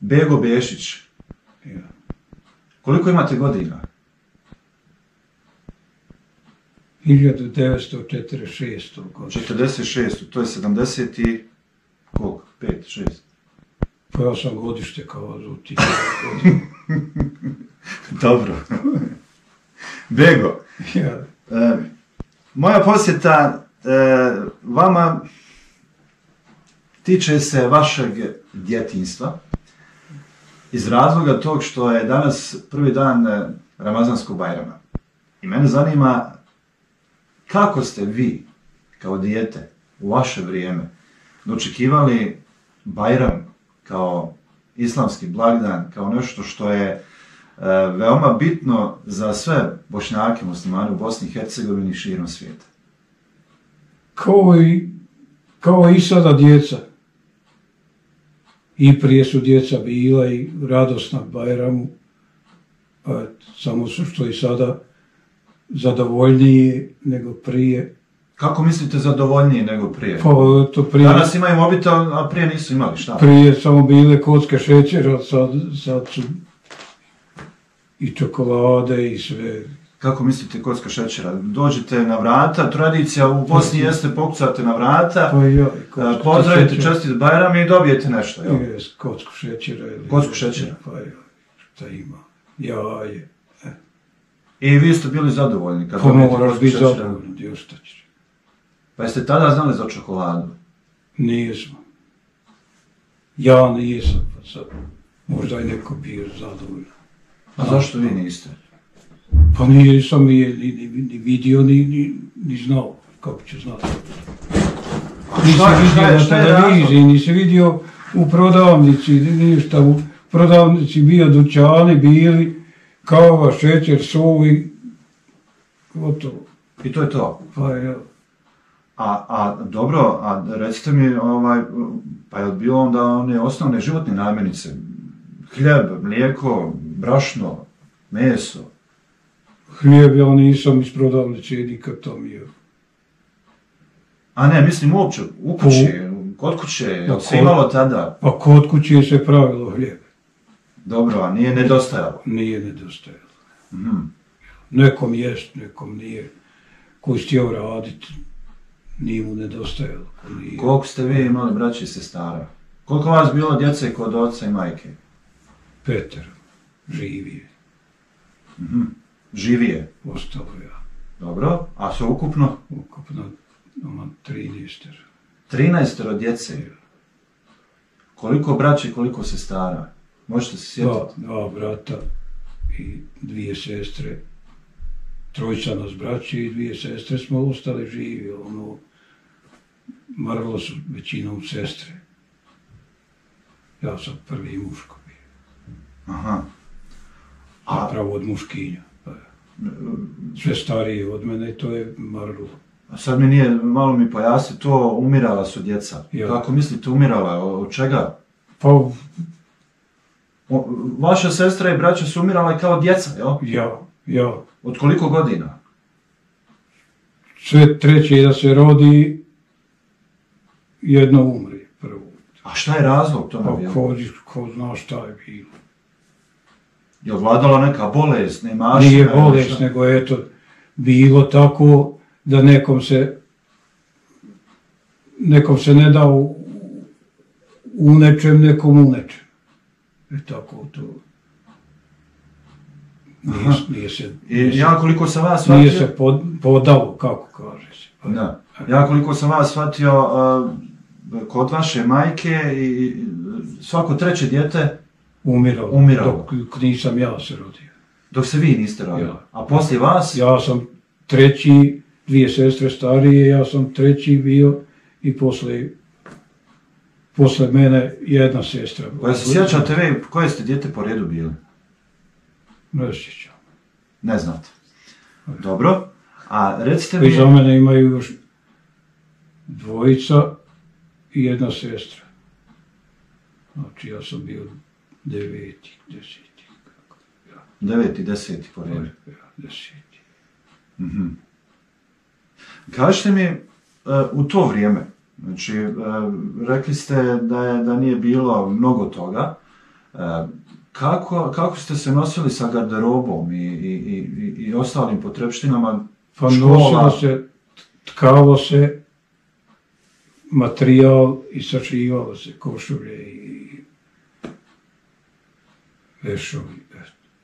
Bego Bešić. Koliko imate godina? 1946. godine. 46, to je 70 i... Koliko? 5, 6? Pa ja sam godište kao godina. Dobro. Bego, Ja. e, moja posjeta e, vama tiče se vašeg djetinstva iz razloga tog što je danas prvi dan e, Ramazanskog Bajrama. I mene zanima kako ste vi kao dijete u vaše vrijeme dočekivali Bajram kao islamski blagdan, kao nešto što je e, veoma bitno za sve bošnjake, muslimane u Bosni i Hercegovini i širom svijeta. Kao i, kao i sada djeca. I prije su djeca bila i radosna Bajramu, pa samo su što i sada zadovoljniji nego prije. Kako mislite zadovoljniji nego prije? Pa to prije, Danas imaju mobitel, a prije nisu imali, šta? prije samo bile kocke šećera, sad, sad su i čokolade i sve. Kako mislite kocka šećera? Dođete na vrata, tradicija u Bosni jeste pokucate na vrata, Pa ja, kocku pozdravite čestit Bajram i dobijete nešto, jel? Jes, kocku šećera. Ili, Kocku šećera. Pa ja, šta ima? Jaje. I vi ste bili zadovoljni kad Pa dobijete kocku biti šećera. zadovoljan, dio šta ćeš. Pa jeste tada znali za čokoladu? Nismo. Ja nisam, pa sad možda i neko bio zadovoljan. A zašto vi niste? Pa nisam je ni, ni, ni vidio, ni, ni, ni znao kako ću znati. Nisi je- vidio je- na je televiziji, nisi vidio u prodavnici, ništa. U prodavnici bio dućani, bili, kava, šećer, sovi, gotovo. I to je to. Pa ja, A, a dobro, a recite mi, ovaj, pa je bilo onda one osnovne životne namirnice? Hljeb, mlijeko, brašno, meso. Hlijeb ja nisam iz prodavnice nikad to mio. A ne, mislim uopće, u kući, kod kuće, jel se imalo tada? Pa kod kuće je se pravilo hljeb, Dobro, a nije nedostajalo. nije nedostajalo. Mhm. Nekom jest, nekom nije. Koji htio raditi, nije mu nedostajalo. nije. Koliko ste vi imali braći i sestara? Koliko vas bilo djece kod oca i majke? Petar, živi je, Mhm. Živije. ostao ja. Dobro, a sve ukupno? Ukupno ima 13. 13 djece. Koliko braća i koliko sestara? Možete se Dva, sjetiti? dva brata i dvije sestre. Trojica nas braći i dvije sestre smo ostali živi. Ono, mrlo su većinom sestre. Ja sam prvi muško bio. Aha. A, Zapravo od muškinja. Sve starije od mene, to je mrlo. a sad mi nije, malo mi pojasni, to umirala su djeca. Ja. Kako mislite umirala? Od čega? Pa O- vaša sestra i braća su umirala kao djeca, jel? ja, ja, Od koliko godina? sve treće da se rodi, jedno umri prvo. A šta je razlog tome Pa ko, ko zna šta je bilo. Je vladala neka bolest, nemašina? Nije bolest, nego eto, bilo tako da nekom se nekom se ne da u, u nečem, nekom u nečem. E tako to. Nije, Aha. nije se, I nije se, ja koliko sam vas nije shvatio... se pod, podalo, kako kaže se. Pa, Da. Ja koliko sam vas shvatio, uh, kod vaše majke i i svako treće dijete, Umiralo, Umiralo. dok nisam ja se rodio. dok se vi niste rodili. Ja. A poslije vas, Ja sam treći, dvije sestre starije, ja sam treći bio i posle, posle mene jedna sestra. koja se sjećate vi, koje ste dijete po redu bili? Ne sjećam. Ne znate. Dobro. A recite mi, za mene imaju još dvojica i jedna sestra. Znači ja sam bio deveti, deseti. kako, Ja, deveti, deseti po redu. ja, deseti. Mhm. Kažite mi, e, u to vrijeme, znači, e, rekli ste da, je, da nije bilo mnogo toga, E, kako, kako ste se nosili sa garderobom i, i, i, i ostalim potrebštinama? Pa nosilo se, tkalo se materijal i sačivalo se košulje i eto.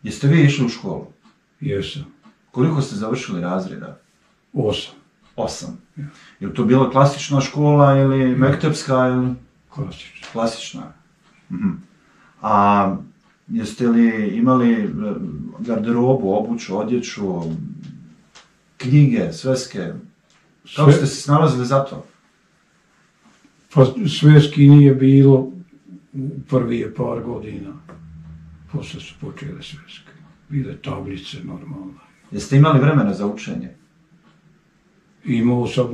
Jeste vi išli u školu? Jesam. Koliko ste završili razreda? Osam. Osam. Ja. Je to bila klasična škola ili mektepska ili Klasično. klasična? Mhm. A jeste li imali e, garderobu, obuću, odjeću, knjige, sveske? Kako Sve- ste se snalazili za to? Pa sveski nije bilo prvije par godina. Posle su počele sveske. Bile tablice normalne. Jeste imali vremena za učenje? Imao sam,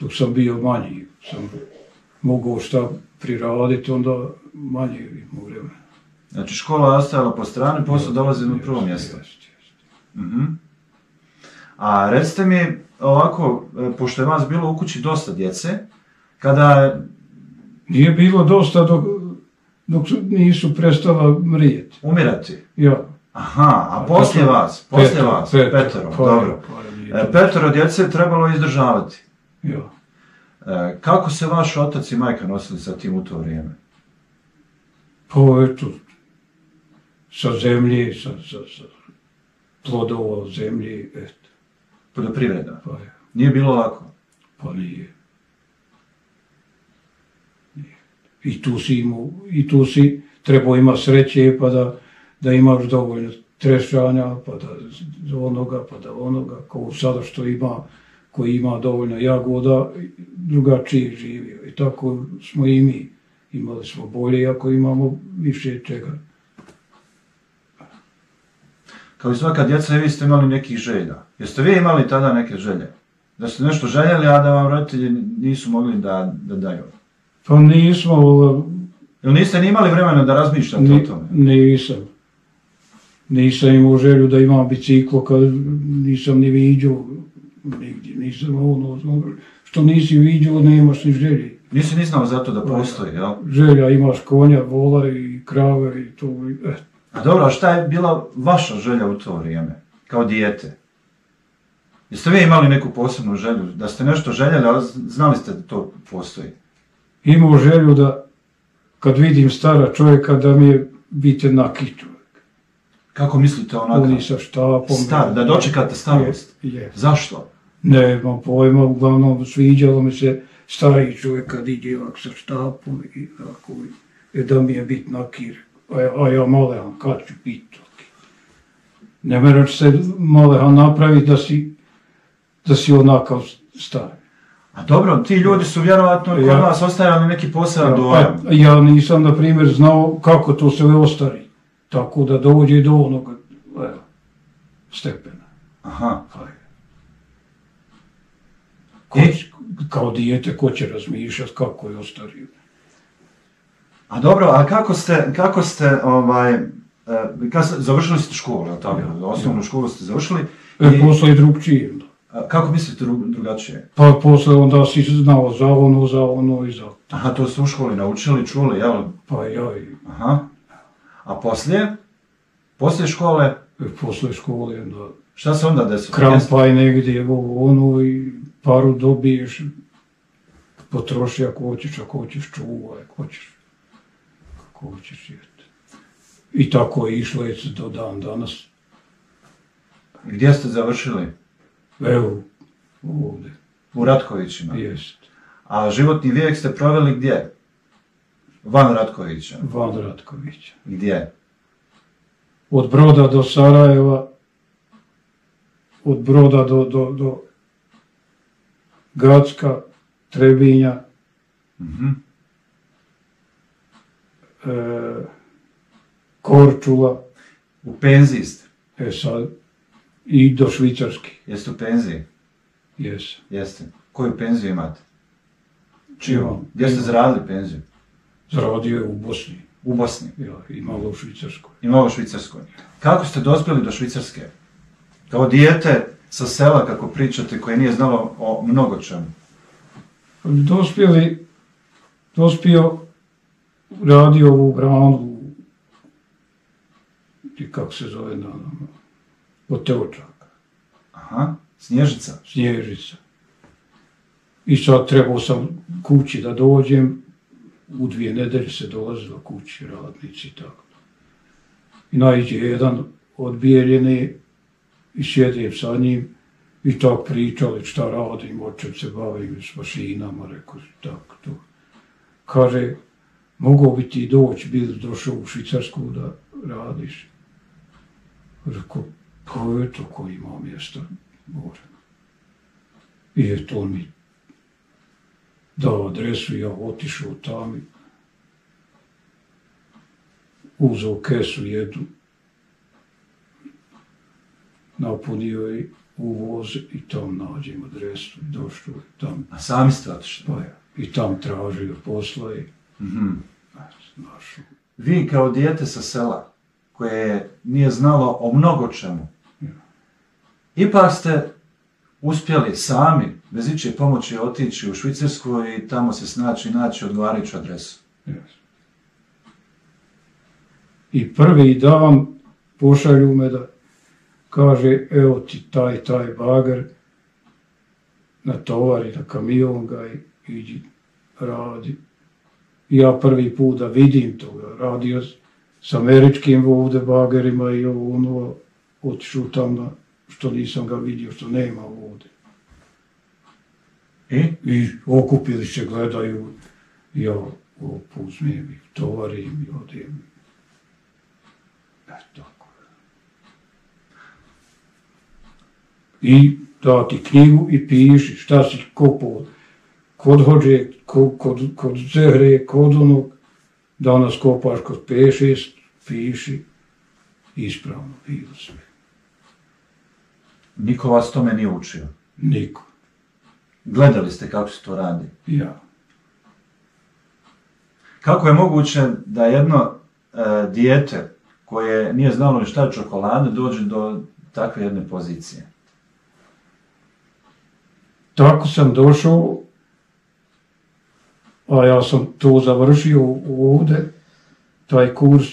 dok sam bio manji, sam mogao šta priraditi, onda manje imao vremena. Znači škola je ostajala po strani, poslije dolazi na prvo Jest, mjesto. jest, jest. Mhm. A recite mi ovako, e, pošto je vas bilo u kući dosta djece, kada Nije bilo dosta dok, dok su- nisu prestala mrijeti. umirati, Ja. aha, a poslije vas, poslije Petero, vas, petero, petero, pa- dobro. E, Petero djece je trebalo izdržavati. Ja. E, Kako se vaš otac i majka nosili sa tim u to vrijeme? Pa eto, sa zemlje, sa, sa, sa plodova zemlje, eto, Poljoprivreda. pa je, Nije bilo lako. pa nije. Nije. I tu si imao, i tu si trebao ima sreće, pa da, da imaš dovoljno trešanja, pa da onoga, pa da onoga, kao sada što ima, koji ima dovoljno jagoda, drugačije živio. I tako smo i mi. Imali smo bolje, ako imamo više čega. Kao i svaka djeca, vi ste imali nekih želja. Jeste vi imali tada neke želje? Da ste nešto željeli, a da vam roditelji nisu mogli da, da daju? Pa nismo, Ili niste ni imali vremena da razmišljate o Ni, tome? nisam. Nisam imao želju da imam biciklo kad nisam ni viđao nigdje. Nisam ono, ono, što nisi viđao nemaš ni želje. Nisi ni znao za to da postoji, jel? Želja imaš konja, vola i krave i to. eh. A dobro, a šta je bila vaša želja u to vrijeme? Kao dijete? Jeste vi imali neku posebnu želju? Da ste nešto željeli, ali znali ste da to postoji? Imao želju da kad vidim stara čovjeka da mi je biti naki čovjek. Kako mislite onako? Oni sa štapom. Star, da dočekate starost? Je, je. Zašto? Nemam pojma, uglavnom sviđalo mi se stariji čovjek kad ide ovak sa štapom i tako. i- I da mi je bit nakir. A, ja- a ja malehan, kad ću bit? Ne moraš se malehan napraviti da si, da si onakav stari. A dobro, ti ljudi su vjerojatno kod Ja- vas ostavljali neki poseban Ja, dojam. a ja nisam, na primjer, znao kako to se ostari. Tako da dođe do onoga, evo, stepena. Aha. Pa. Ko I? će- kao dijete, ko će razmišljati kako je ostario. A dobro, a kako ste, kako ste, ovaj, e, kad završili ste školu, tako? Ja, Osnovnu školu ste završili. E, I, posle i drugčije. Kako mislite dru- drugačije? Pa posle onda si znao za ono, za ono i za... Aha, to ste u školi naučili, čuli, jel? Pa ja i Aha. A poslije? Poslije škole, e, posle škole onda šta se onda desilo? krampaj negdje, ovo ono i paru dobiješ, potroši ako hoćeš, ako hoćeš čuvaj, ako hoćeš, ako hoćeš jeti. I tako je išlo je do dan danas. Gdje ste završili? Evo, ovdje, U Ratkovićima. jest, A životni vijek ste proveli gdje? Van Ratkovića. Van Ratkovića. Gdje? Od Broda do Sarajeva, od Broda do, do, do Gacka, Trebinja, Mhm. e, Korčula, U penziji ste. e sad, i do Švicarski, Jeste u penziji? jes. Jeste. Koju penziju imate? Čiju? Gdje ste zaradili penziju? Zaradio je u Bosni, U Bosni. ja, i malo u Švicarskoj. I malo u Švicarskoj. Kako ste dospjeli do Švicarske? Kao dijete sa sela, kako pričate, koje nije znalo o mnogo čemu. Dospjeli, dospio radio ovu branu, i kako se zove na, na, od Aha, Snježica. Snježica. I sad trebao sam kući da dođem, u dvije nedelje se dolazilo kući, radnici i tako. I najđe jedan od bijeljene i sjedim sa njim i tak pričali šta radim, o čem se bavim s mašinama, rekao tako to. Kaže, mogao bi ti doći, bil došao u Švicarsku da radiš. Rekao, pa eto ko ima mjesta, more. I eto on mi dao adresu, ja otišao tamo, uzeo kesu jednu, napunio je uvoz i tam nađem adresu, došao je tam, A sami ste otišli. pa ja, i tam tražio posla i Mhm. našao. Vi kao dijete sa sela, koje nije znalo o mnogo čemu, ipak ste uspjeli sami, bez ičije pomoći, otići u Švicarsku i tamo se snaći naći odgovarajuću adresu. I prvi dan pošalju me da kaže, evo ti taj, taj bager, na tovari, na kamion ga i iđi, radi. Ja prvi put da vidim toga, radio s- američkim ovdje bagerima i ovo ono, otišao tam na, što nisam ga vidio, što nema ovdje. I? I okupili se, gledaju, ja opuzmem ih, tovarim i odem. E, tako. I dati knjigu i piši šta si kopao. Kod hođe, kod, kod, kod zehre, kod onog, danas kopaš kod P6, piši, ispravno bilo sve. Niko vas tome nije učio. Niko. Gledali ste kako se to radi. Ja. Kako je moguće da jedno e, dijete koje nije znalo ni šta je čokolada dođe do takve jedne pozicije? Tako sam došao, a ja sam to završio ovdje, taj kurs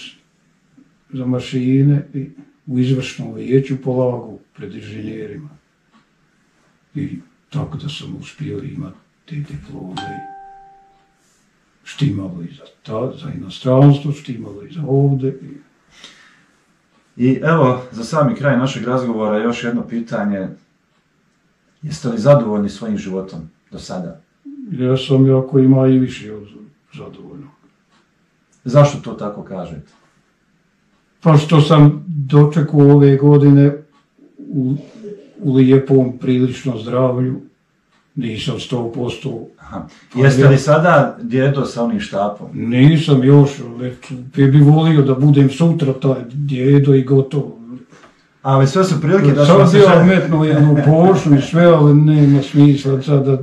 za mašine i u izvršnom vijeću polagu pred inženjerima. I tako da sam uspio imati te diplome. Štimalo i za, ta, za inostranstvo, štimalo i za ovdje. I evo, za sami kraj našeg razgovora još jedno pitanje. Jeste li zadovoljni svojim životom do sada? ja sam jako ima i više zadovoljno. Zašto to tako kažete? Pa što sam dočekao ove godine u, u lijepom, prilično zdravlju, nisam 100%, Aha. Jeste li sada djedo sa onim štapom? nisam još, već bi volio da budem sutra taj djedo i gotovo. Ali sve su prilike da Sad bi ja želje- metnuo jednu pošnu i sve, ali nema smisla sad da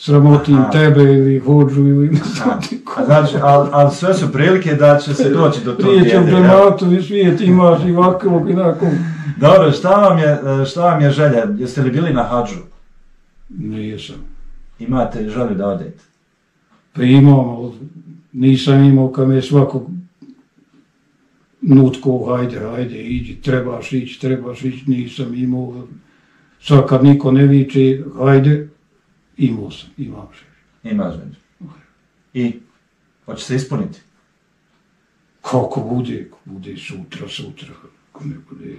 sramotim Aha. tebe ili hođu ili ne znam ti A Znači, ali al sve su prilike da će se doći do tog djede. jel? džematu i svijet imaš i ovakvog i onakvog. Dobro, šta vam, je, šta vam je želja? Jeste li bili na hađu? Nisam. Imate želju da odete? Pa imam, nisam imao kad me svakog nutko, hajde, hajde, iđi, trebaš ići, trebaš ići, nisam imao. Sad kad niko ne viče, hajde, imao sam, imam se. Ima želju. I? Hoće se ispuniti? Kako bude, ako bude sutra, sutra, ako ne bude.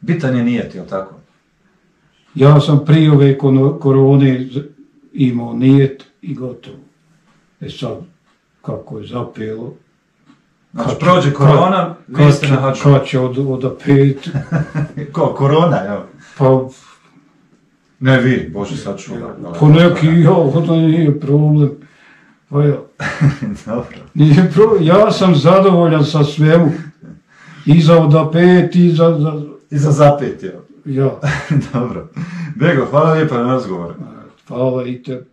Bitan je nijet, jel tako? Ja sam prije ove korone imao nijet i gotovo. E sad, kako je zapelo, Znači, Kad prođe korona, vi kad ste će, na hađu. kad će od, od pet, Ko, korona, evo. pa Ne vi, Bože sačuva. po neki, ja, to nije problem. Pa ja, Dobro. nije problem, ja sam zadovoljan sa svemu. I za od pet, i za, za, I za zapet, evo. ja. Dobro. Bego, hvala lijepa na razgovor. Hvala i te.